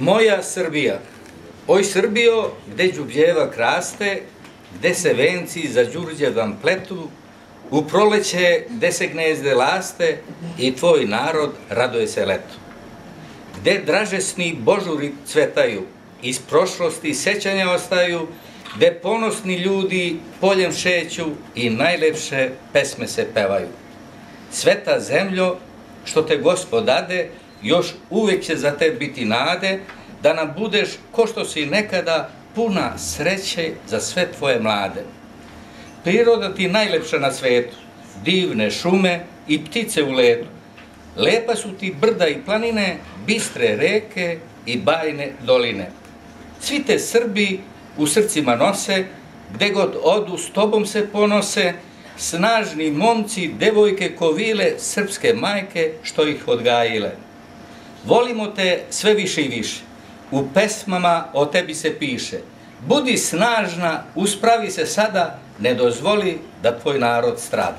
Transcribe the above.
Moja Srbija, oj Srbijo, gde džubljeva kraste, gde se venci za džurđe vam pletu, u proleće gde se gnezde laste i tvoj narod radoje se letu. Gde dražesni božuri cvetaju, iz prošlosti sećanja ostaju, gde ponosni ljudi poljem šeću i najlepše pesme se pevaju. Sveta zemljo, što te gospod dade, još uvek će za te biti nade, da nam budeš, ko što si nekada, puna sreće za sve tvoje mlade. Priroda ti najlepša na svetu, divne šume i ptice u letu. Lepa su ti brda i planine, bistre reke i bajne doline. Svi te Srbi u srcima nose, gde god odu s tobom se ponose, snažni momci, devojke, kovile, srpske majke, što ih odgajile. Volimo te sve više i više. U pesmama o tebi se piše. Budi snažna, uspravi se sada, ne dozvoli da tvoj narod strada.